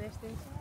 an extension.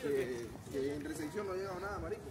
Que, que en recepción no ha llegado nada, marico.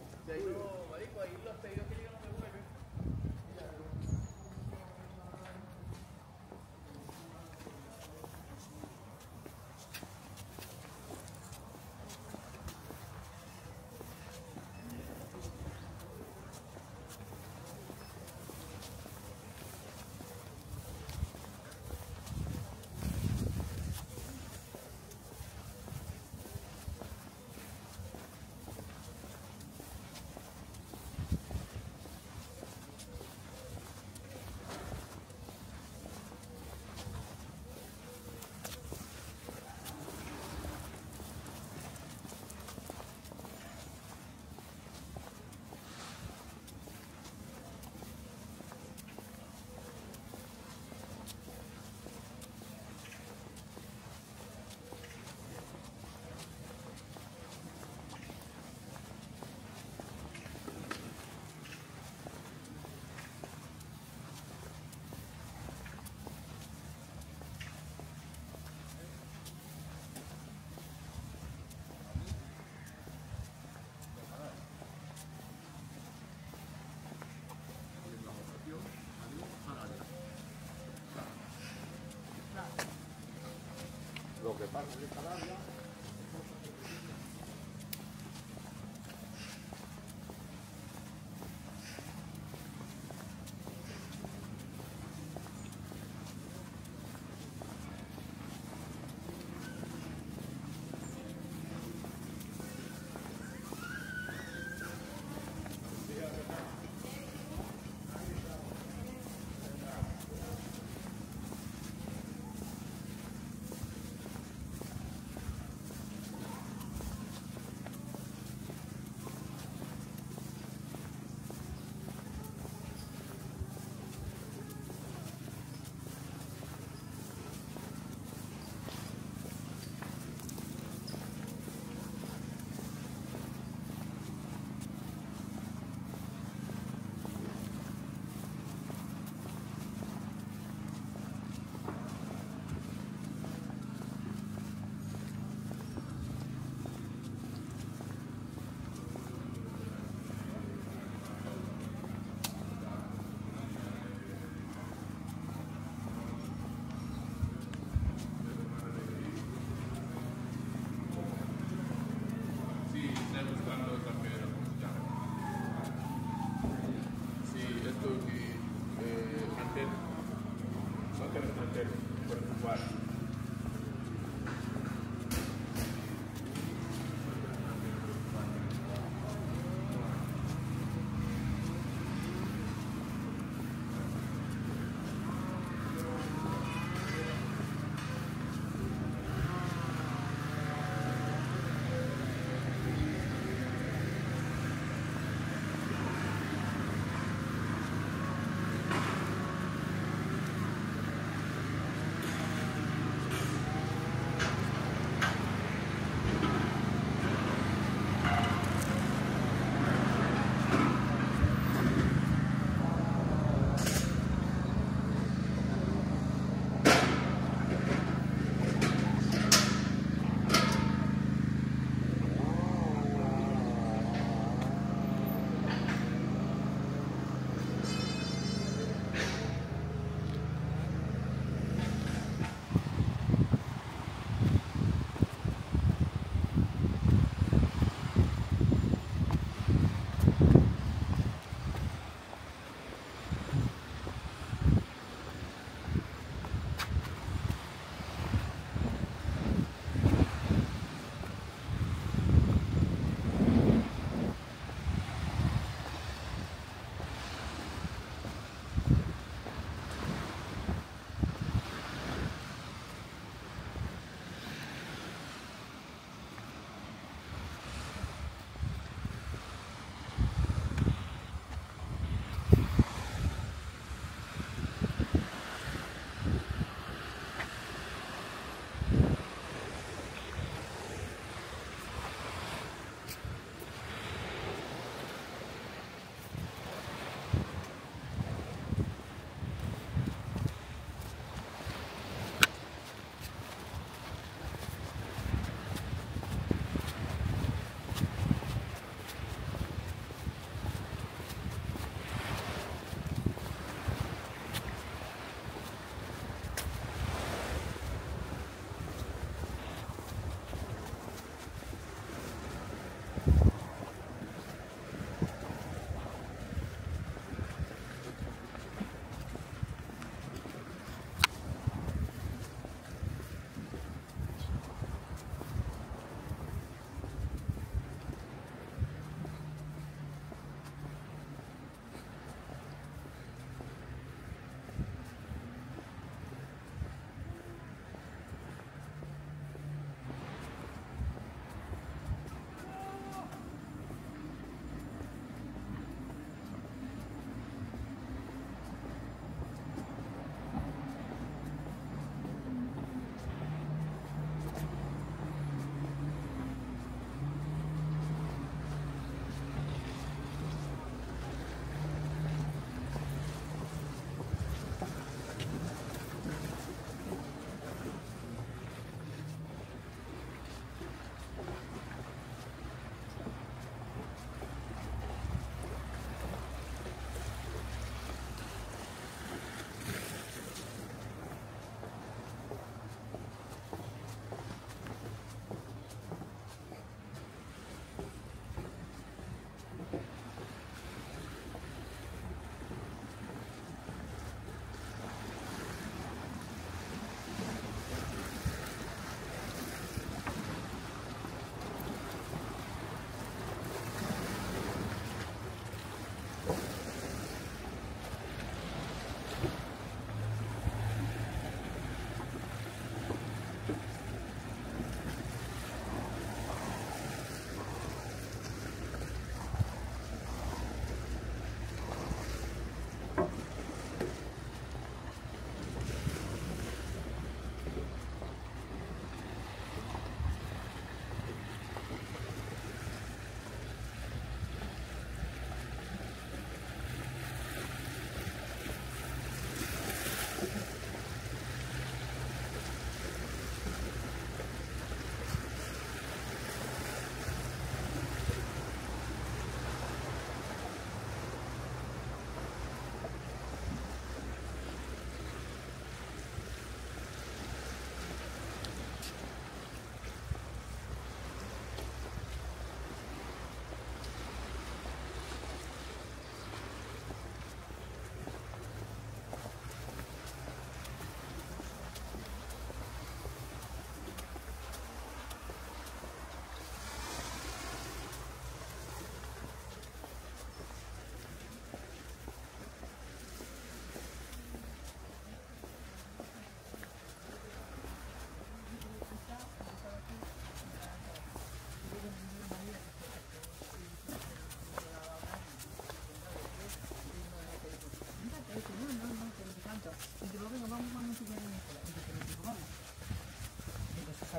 Lo que pasa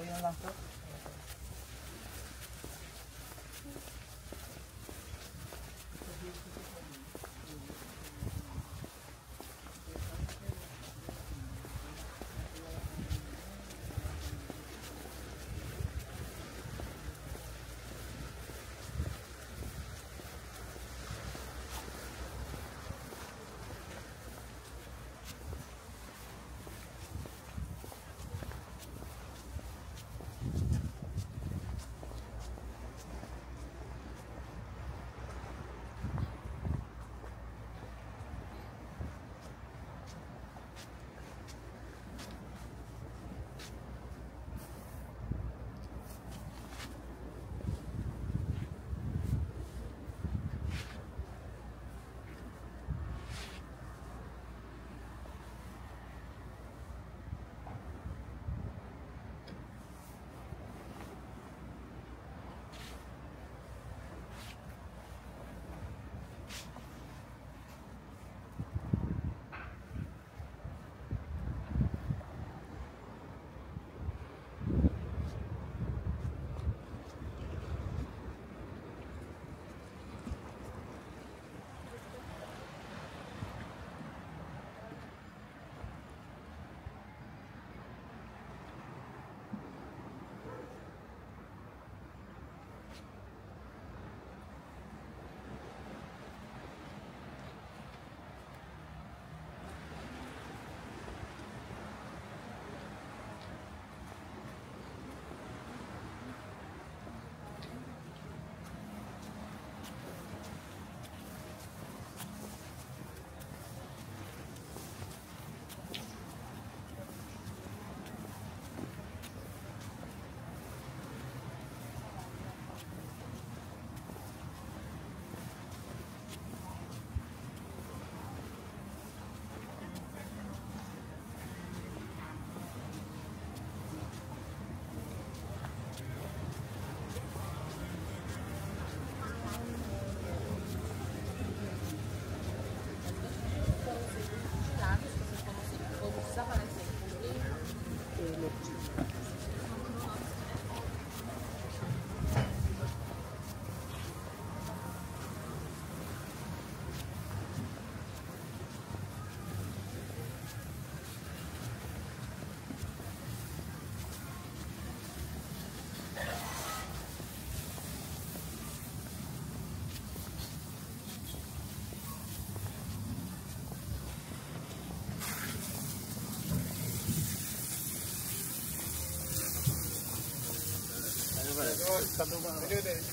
es que esta 对对对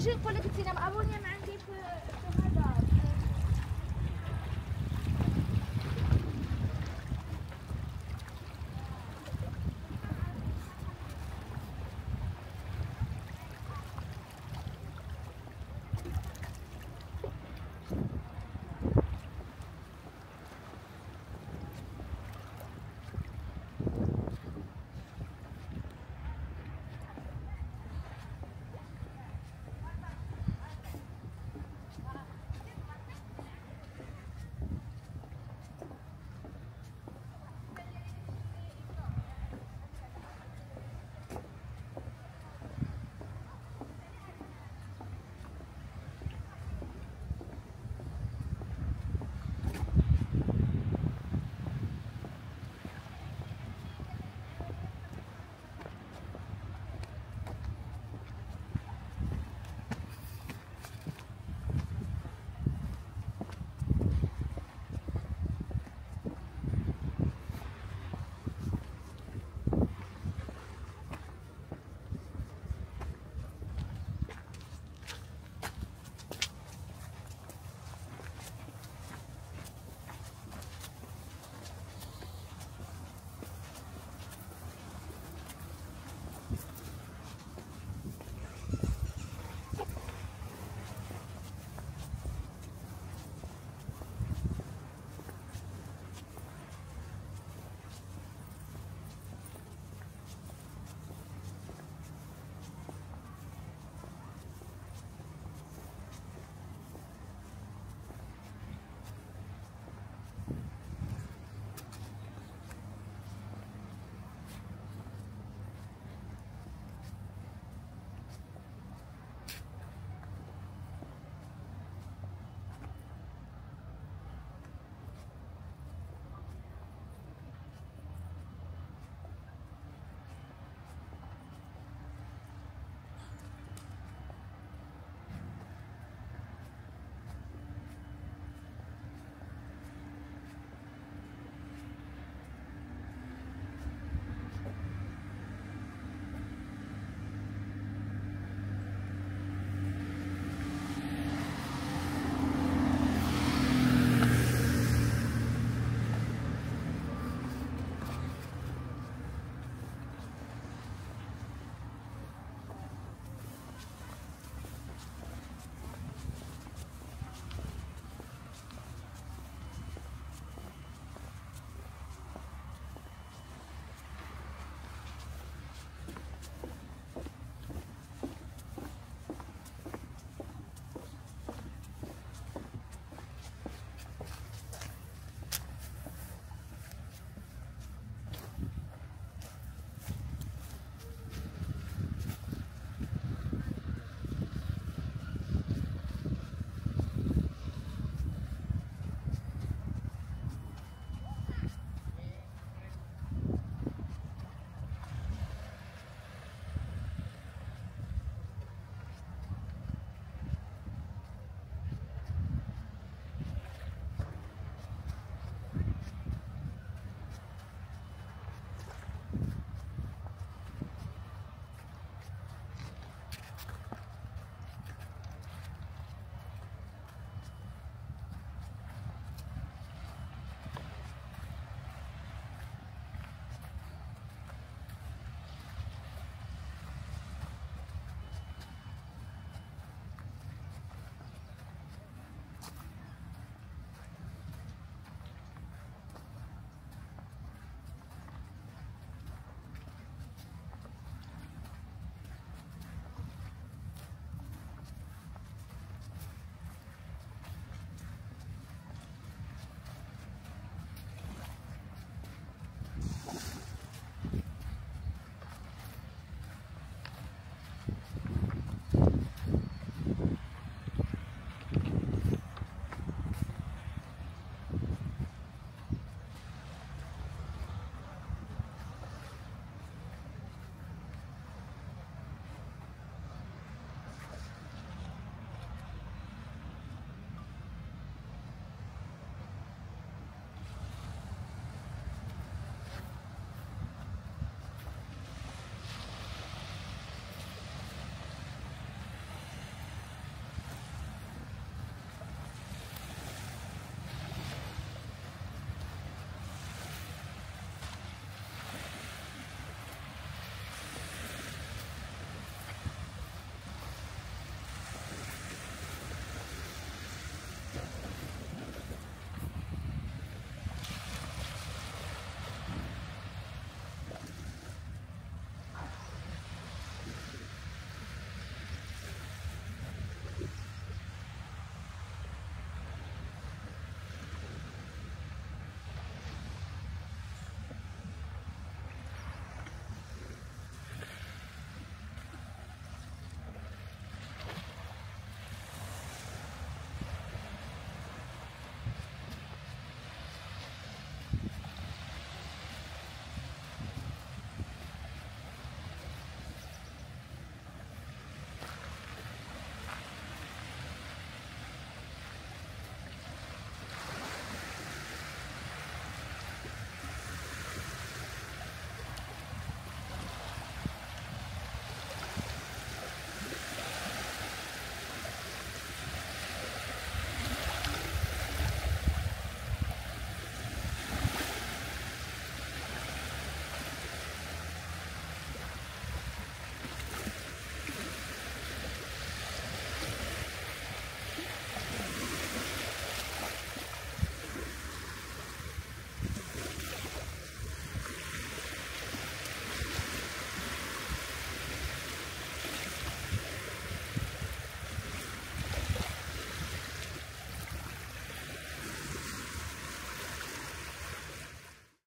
أجي نقول نعم، لك انت مابوني